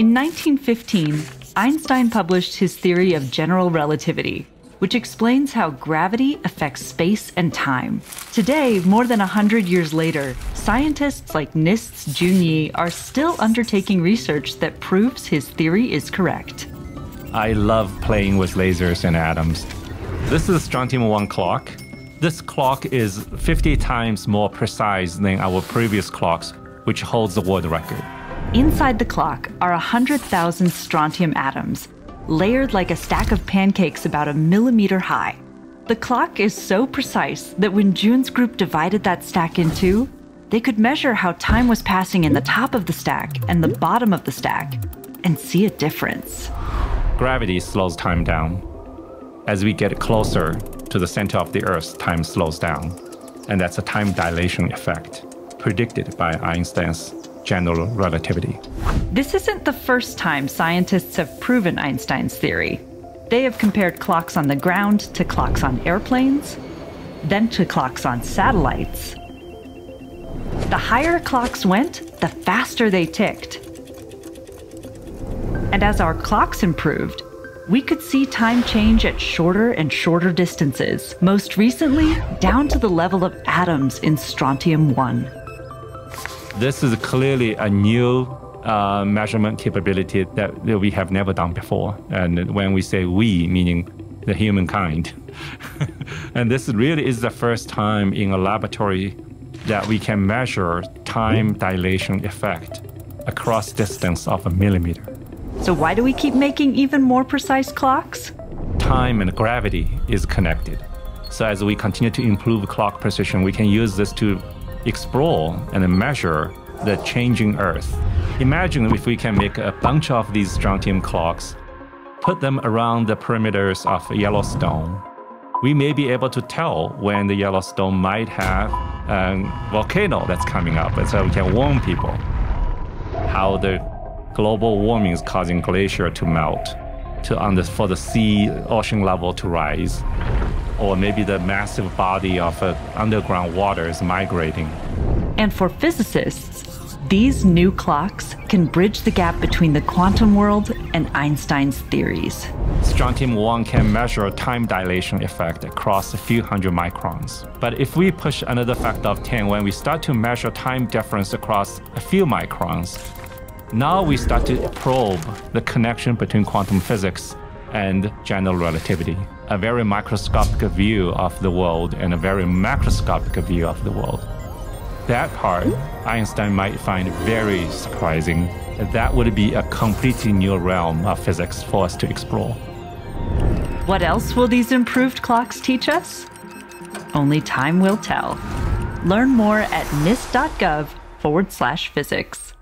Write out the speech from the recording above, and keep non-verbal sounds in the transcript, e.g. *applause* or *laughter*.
In 1915, Einstein published his theory of general relativity, which explains how gravity affects space and time. Today, more than 100 years later, scientists like NIST's Jun Ye are still undertaking research that proves his theory is correct. I love playing with lasers and atoms. This is Strontium 1 clock. This clock is 50 times more precise than our previous clocks, which holds the world record. Inside the clock are 100,000 strontium atoms, layered like a stack of pancakes about a millimeter high. The clock is so precise that when Jun's group divided that stack in two, they could measure how time was passing in the top of the stack and the bottom of the stack and see a difference. Gravity slows time down. As we get closer to the center of the Earth, time slows down. And that's a time dilation effect predicted by Einstein's general relativity. This isn't the first time scientists have proven Einstein's theory. They have compared clocks on the ground to clocks on airplanes, then to clocks on satellites. The higher clocks went, the faster they ticked. And as our clocks improved, we could see time change at shorter and shorter distances, most recently down to the level of atoms in strontium 1. This is clearly a new uh, measurement capability that, that we have never done before. And when we say we, meaning the humankind. *laughs* and this really is the first time in a laboratory that we can measure time dilation effect across distance of a millimeter. So why do we keep making even more precise clocks? Time and gravity is connected. So as we continue to improve clock precision, we can use this to explore and measure the changing Earth. Imagine if we can make a bunch of these strontium clocks, put them around the perimeters of Yellowstone. We may be able to tell when the Yellowstone might have a volcano that's coming up, and so we can warn people how the global warming is causing glacier to melt, to under, for the sea ocean level to rise or maybe the massive body of uh, underground water is migrating. And for physicists, these new clocks can bridge the gap between the quantum world and Einstein's theories. Strontium 1 can measure a time dilation effect across a few hundred microns. But if we push another factor of 10 when we start to measure time difference across a few microns, now we start to probe the connection between quantum physics and general relativity, a very microscopic view of the world and a very macroscopic view of the world. That part, Einstein might find very surprising. That would be a completely new realm of physics for us to explore. What else will these improved clocks teach us? Only time will tell. Learn more at nist.gov forward slash physics.